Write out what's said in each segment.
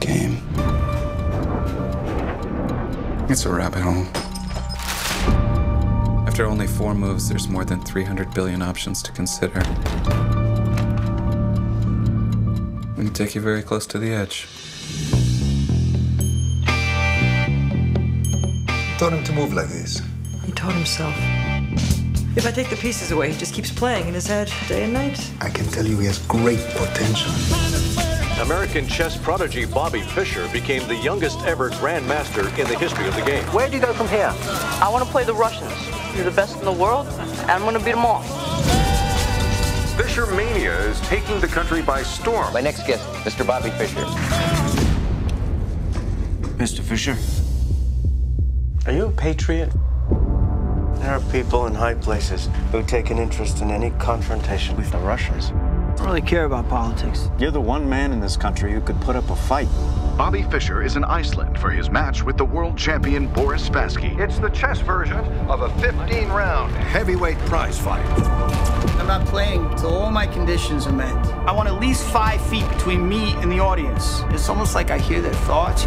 game. It's a rabbit hole. After only four moves, there's more than 300 billion options to consider. We can take you very close to the edge. Taught him to move like this. He taught himself. If I take the pieces away, he just keeps playing in his head day and night. I can tell you he has great potential. American chess prodigy Bobby Fischer became the youngest ever grandmaster in the history of the game. Where do you go from here? I want to play the Russians. They're the best in the world, and I'm going to beat them all. Fischer Mania is taking the country by storm. My next guest, Mr. Bobby Fischer. Mr. Fischer, are you a patriot? There are people in high places who take an interest in any confrontation with the Russians. I don't really care about politics. You're the one man in this country who could put up a fight. Bobby Fischer is in Iceland for his match with the world champion Boris Spassky. It's the chess version of a 15 round heavyweight prize fight. I'm not playing till all my conditions are met. I want at least five feet between me and the audience. It's almost like I hear their thoughts.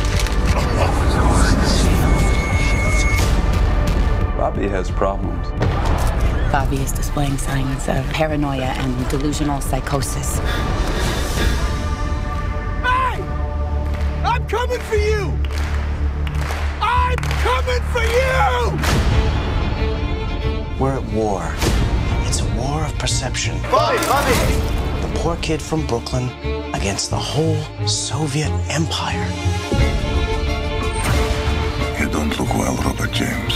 Bobby has problems. Bobby is displaying signs of paranoia and delusional psychosis. Hey! I'm coming for you! I'm coming for you! We're at war. It's a war of perception. Bobby, Bobby! The poor kid from Brooklyn against the whole Soviet Empire. You don't look well, Robert James.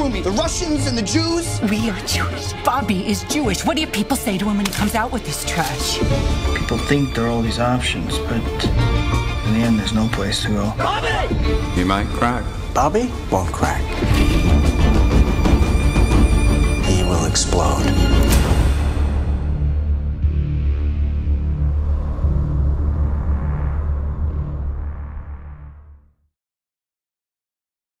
Screw me. The Russians and the Jews. We are Jewish. Bobby is Jewish. What do your people say to him when he comes out with this trash? People think there are all these options, but in the end, there's no place to go. Bobby! He might crack. Bobby won't crack.